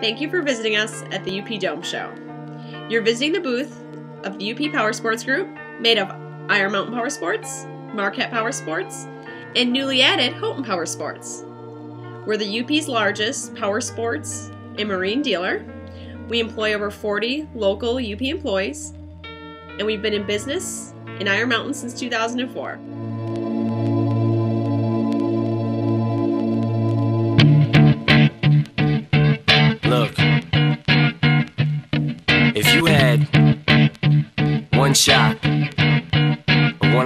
Thank you for visiting us at the UP Dome Show. You're visiting the booth of the UP Power Sports Group, made of Iron Mountain Power Sports, Marquette Power Sports, and newly added Houghton Power Sports. We're the UP's largest power sports and marine dealer. We employ over 40 local UP employees, and we've been in business in Iron Mountain since 2004.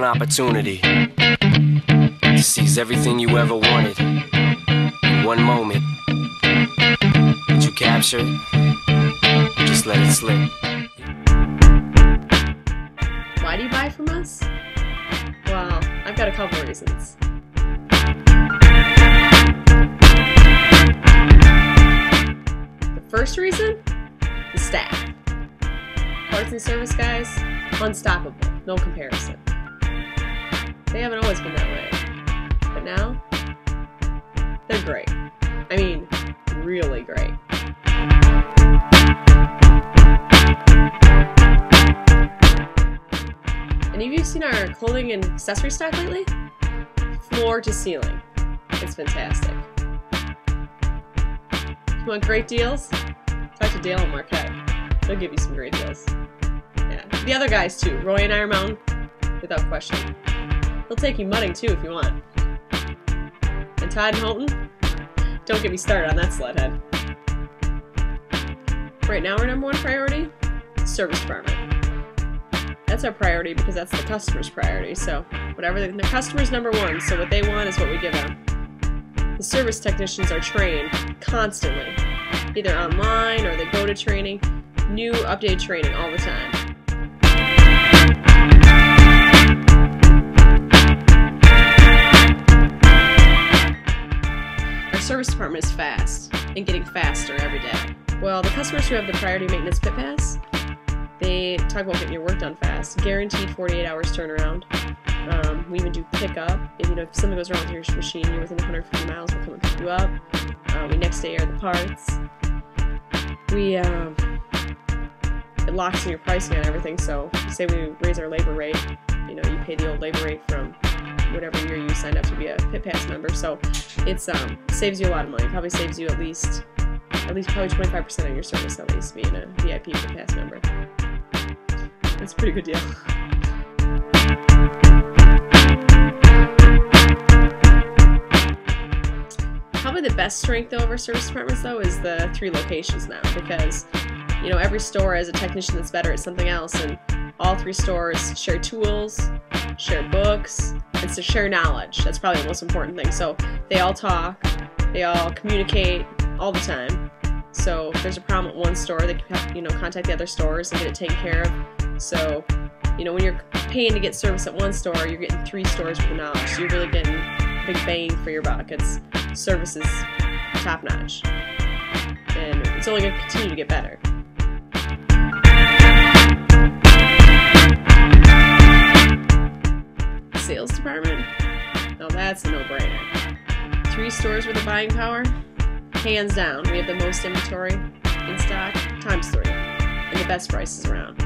One opportunity to seize everything you ever wanted in one moment, that you captured, just let it slip. Why do you buy from us? Well, I've got a couple reasons. The first reason? The staff. Parts and service guys, unstoppable, no comparison. They haven't always been that way. But now, they're great. I mean, really great. Any of you seen our clothing and accessory stock lately? Floor to ceiling. It's fantastic. You want great deals? Talk to Dale and Marquette. They'll give you some great deals. Yeah. The other guys too, Roy and Iron Mountain, without question. They'll take you mudding too if you want. And Todd Houghton, don't get me started on that sledhead. Right now, our number one priority, service department that's our priority because that's the customer's priority. So whatever the, the customer's number one, so what they want is what we give them. The service technicians are trained constantly, either online or they go to training, new updated training all the time. Department is fast and getting faster every day. Well, the customers who have the priority maintenance pit pass, they talk about getting your work done fast. Guaranteed 48 hours turnaround. Um, we even do pickup. If you know if something goes wrong with your machine, you're within 150 miles, we'll come and pick you up. Uh, we next day air the parts. We um, it locks in your pricing on everything. So say we raise our labor rate, you know you pay the old labor rate from whatever year you signed up to be a pit pass member. So it's um, saves you a lot of money. Probably saves you at least at least probably 25% on your service at least being a VIP pit pass member. That's a pretty good deal. Probably the best strength though of our service departments though is the three locations now because you know every store has a technician that's better at something else and all three stores share tools, share books, and to share knowledge. That's probably the most important thing. So they all talk, they all communicate all the time. So if there's a problem at one store, they can you know contact the other stores and get it taken care of. So you know when you're paying to get service at one store, you're getting three stores with the knowledge. So you're really getting big bang for your buck. It's services top notch, and it's only going to continue to get better. Sales department? Now that's a no-brainer. Three stores with the buying power? Hands down, we have the most inventory in stock, times three, and the best prices around.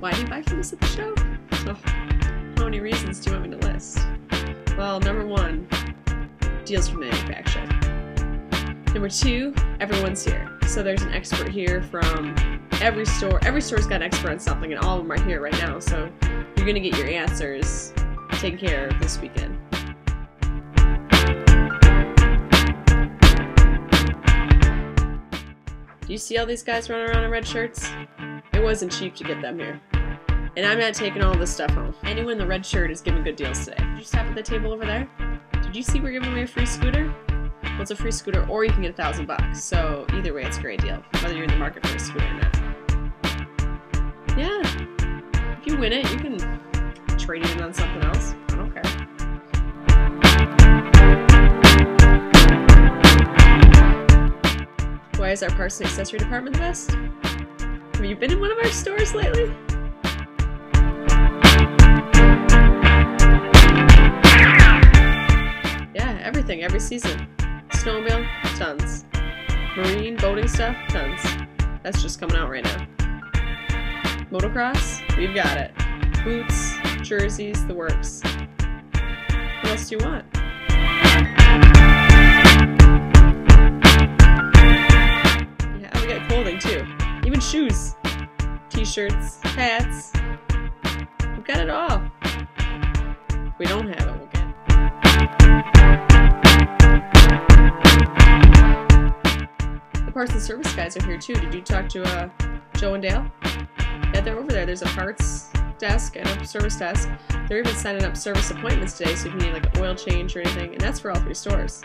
Why do you buy from us at the show? Oh, how many reasons do you want me to list? Well, number one, deals from the manufacturer. Number two, everyone's here. So there's an expert here from every store. Every store's got an expert on something, and all of them are here right now. So you're gonna get your answers taken care of this weekend. Do you see all these guys running around in red shirts? It wasn't cheap to get them here. And I'm not taking all this stuff home. Anyone in the red shirt is giving good deals today. Did you stop at the table over there? Did you see we're giving away a free scooter? It's a free scooter, or you can get a thousand bucks. So either way, it's a great deal, whether you're in the market for a scooter or not. Yeah, if you win it, you can trade it in on something else. I don't care. Why is our parts and accessory department the best? Have you been in one of our stores lately? Yeah, everything every season. Snowmobile, tons. Marine, boating stuff, tons. That's just coming out right now. Motocross, we've got it. Boots, jerseys, the works. What else do you want? Yeah, we got clothing too. Even shoes. T-shirts, hats. We've got it all. If we don't have it, we'll get it. Parts and service guys are here too. Did you talk to uh, Joe and Dale? Yeah, they're over there. There's a parts desk and a service desk. They're even setting up service appointments today, so if you need like an oil change or anything, and that's for all three stores.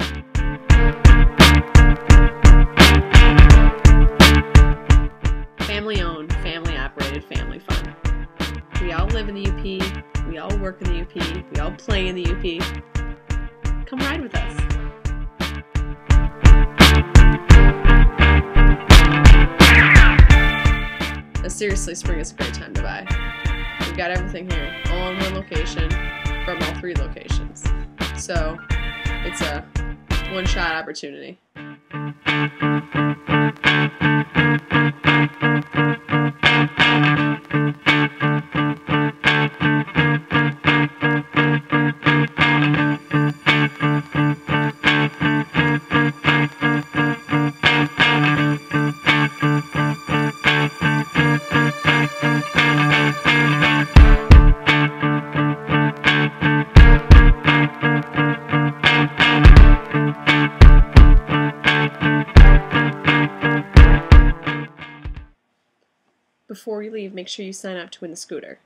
Family owned, family operated, family fun. We all live in the UP, we all work in the UP, we all play in the UP. Come ride with us. Seriously, spring is a great time to buy. We've got everything here, all in one location, from all three locations. So, it's a one-shot opportunity. Leave, make sure you sign up to win the scooter.